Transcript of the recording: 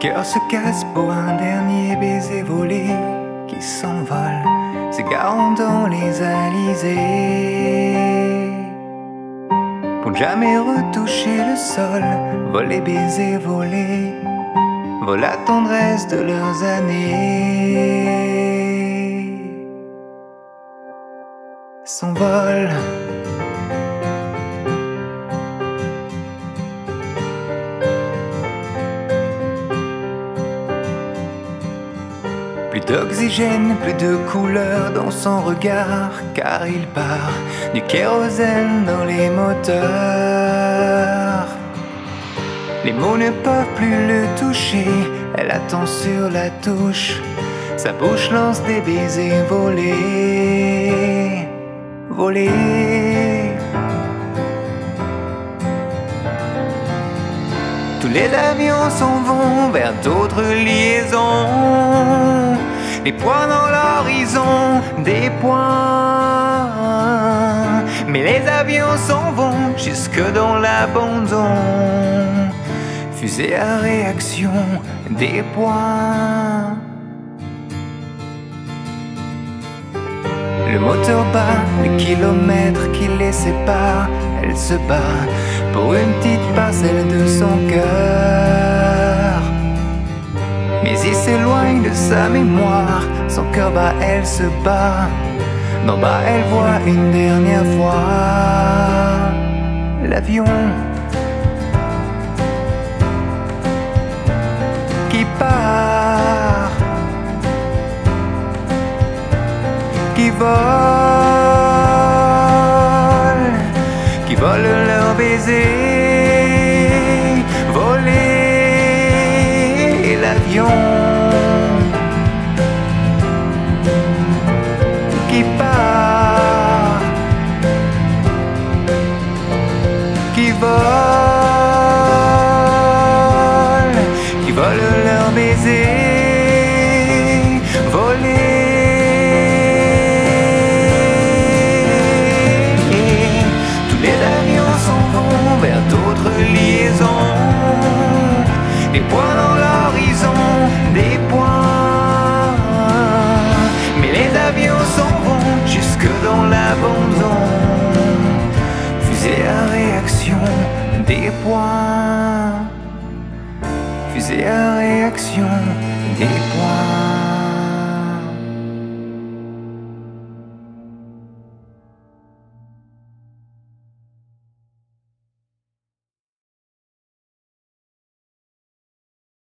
cœur se casse pour un dernier baiser volé qui s'envole, s'égarant dans les alizés. Pour jamais retoucher le sol, voler, baiser, voler, vole la tendresse de leurs années. S'envole. Plus d'oxygène, plus de couleur dans son regard, car il part du kérosène dans les moteurs. Les mots ne peuvent plus le toucher, elle attend sur la touche, sa bouche lance des baisers volés, volés. Tous les avions s'en vont vers d'autres liaisons. Des points dans l'horizon, des points. Mais les avions s'en vont jusque dans l'abandon. Fusée à réaction, des points. Le moteur bat, les kilomètres qui les séparent, elle se bat pour une petite parcelle de son cœur. Mais il s'éloigne de sa mémoire, son cœur bat, elle se bat. D'en bas, elle voit une dernière fois l'avion qui part, qui vole, Des points dans l'horizon, des points. Mais les avions s'en vont jusque dans l'abandon. Fusée à réaction, des points. Fusée à réaction, des points.